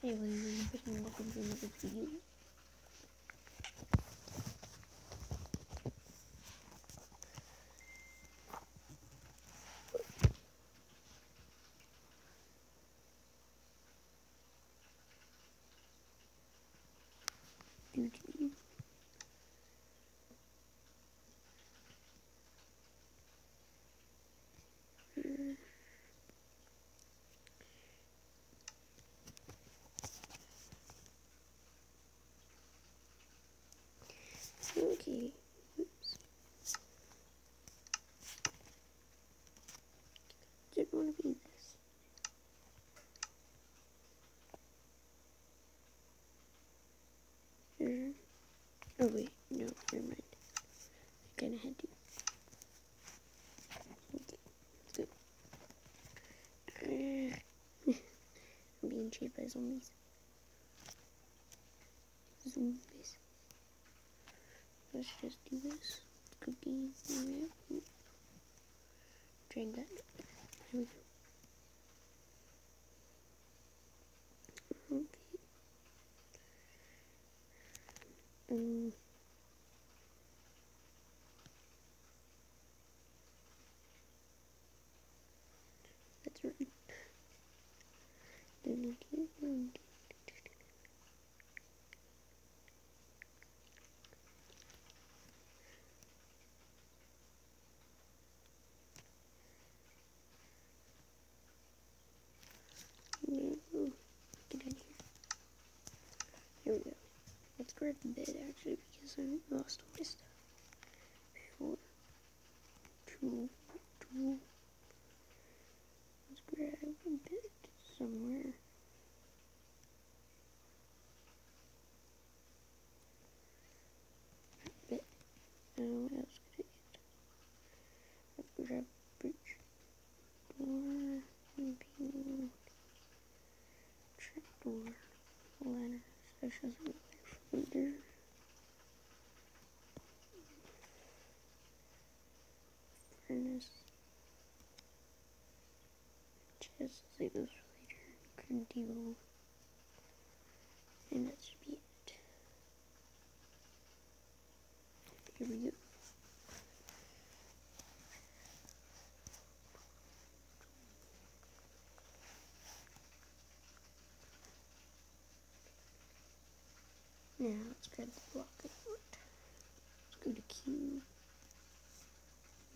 Anyway, we're welcome to another video. Doo-doo. Mm. Okay. Oops. Didn't want to be this. Er, Oh wait, no, never mind. I kinda had to. Okay, I'm being chased by zombies. Zombies. Let's just do this. Cookie. Drink that. Here we go. Okay. Um. That's right. No, get in here. Here we go. The bed actually because I lost all my stuff. Four, two, two. Let's grab a bed somewhere. Bed. Uh, what else could I get? Let's grab bridge. Door. Maybe. Ladder. Special Furnace. Chest. Save those for later. Deal. And that should be it. Here we go. Now let's grab the block I. Let's go to Q.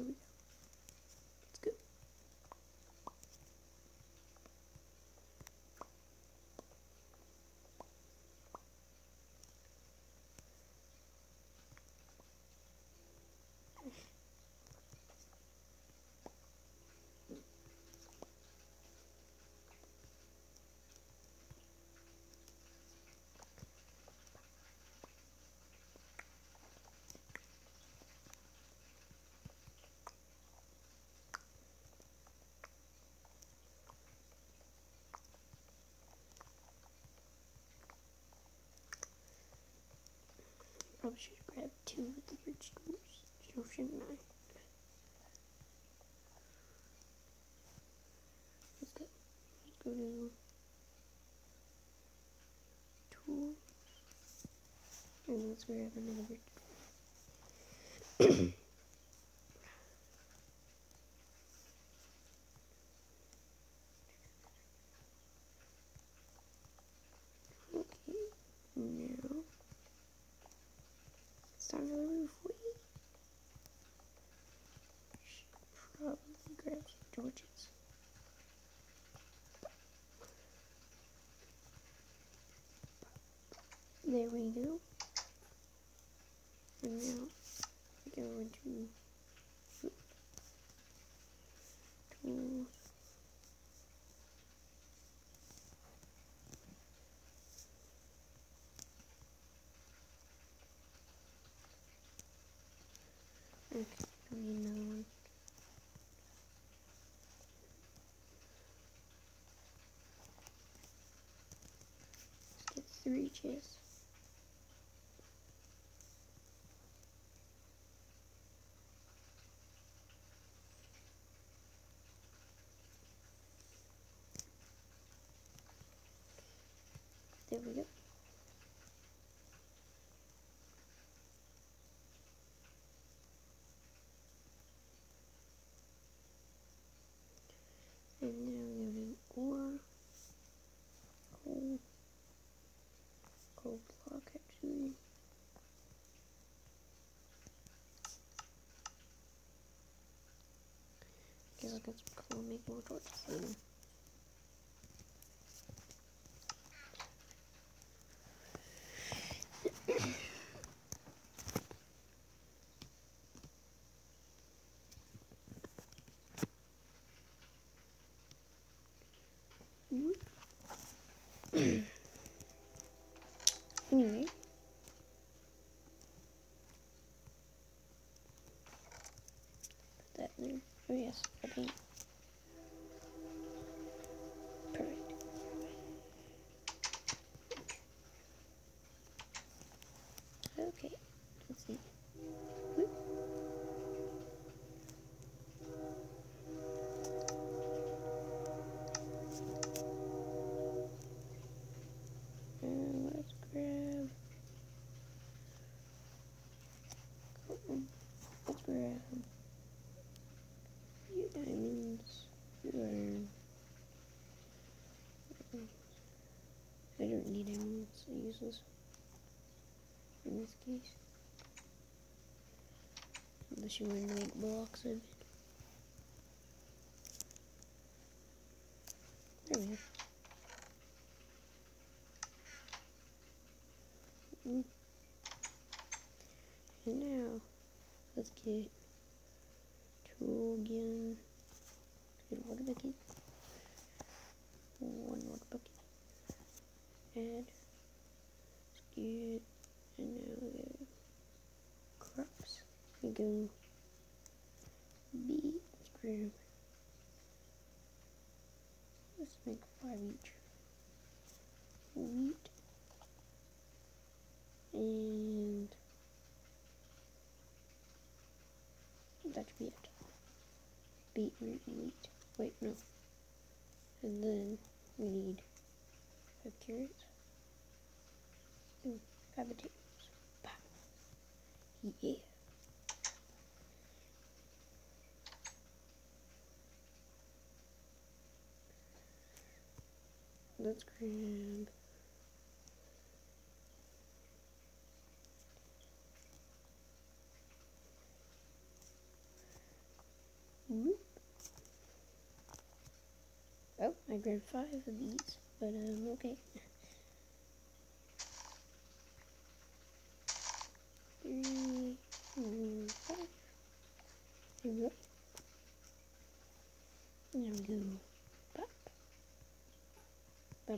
There we go. Let's go. Probably should have grabbed two of the doors. So shouldn't I? Let's go. Let's go to tools. And let's grab another There we go. And now we go into tools. Okay, another one. Let's get three chests. There we go. And now we have ore, coal, coal block actually. Guess I got some coal, make more torches later. anyway. Put that in there. Oh yes, I paint. Perfect. Okay, let's see. Whoop. And let's grab. Let's grab. Few diamonds. few iron. I don't need emeralds. I use this in this case. Unless you want to make blocks of it. There we go. Mm. And now, let's get two again. Get water bucket. One water bucket. Add. Let's get, and now we go Go beet. Let's. Let's make five each. Wheat and that should be it. Beetroot and wheat. Wait, no. And then we need five carrots and five potatoes. Bah. Yeah. Let's Whoop. Oh, I grabbed five of these, but um, okay. Three, four, five. There we go. There we go. Oh,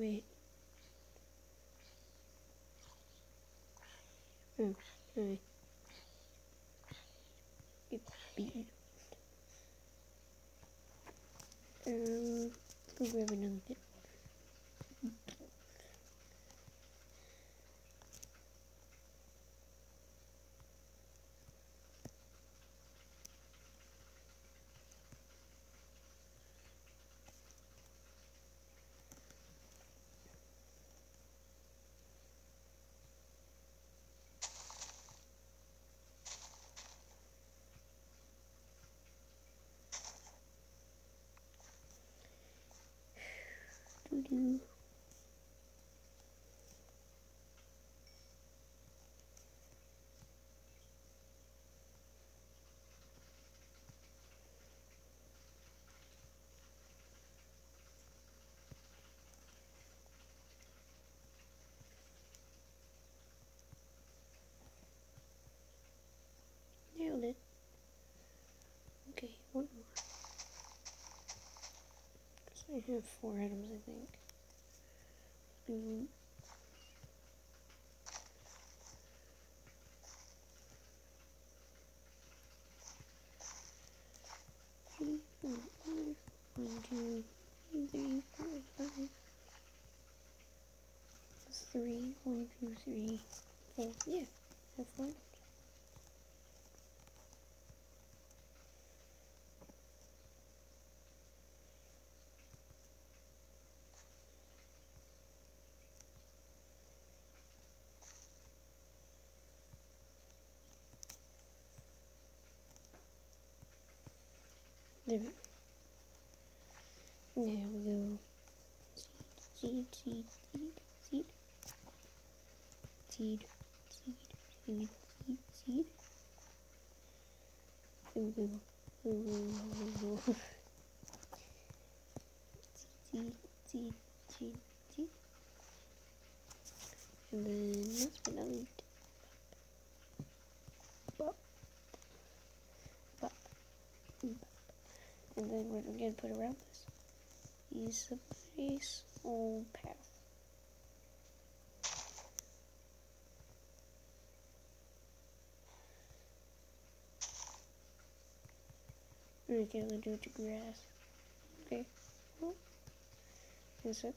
wait. Oh, alright. Get beaten. Um, let's go grab another bit. Doo-doo. I have four items, I think. Boom. Three, four, five. One, two, three, four, five. That's three. One, two, three, four. Yeah, that's one. There we go. Seed, seed, seed, seed. Seed, seed, seed, seed, seed. There we go. Seed, seed, seed, seed, seed. And then last but not least, And then we're gonna put around this Use a nice old path. Okay, gonna do it to grass. Okay. Well, we go.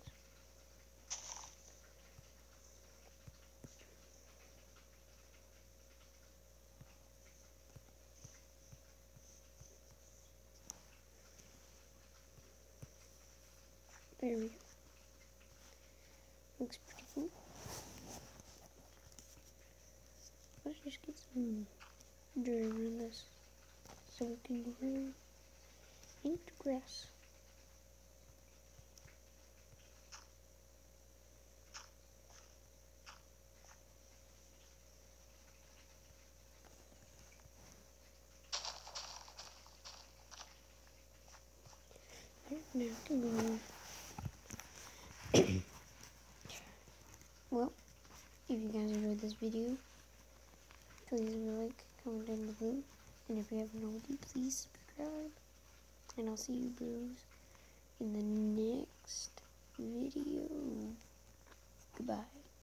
Looks pretty cool. Let's just get some dirt in this so we can grow into grass. Now we can move. well, if you guys enjoyed this video, please leave a like, comment down below, and if you haven't already, please subscribe. And I'll see you bros in the next video. Goodbye.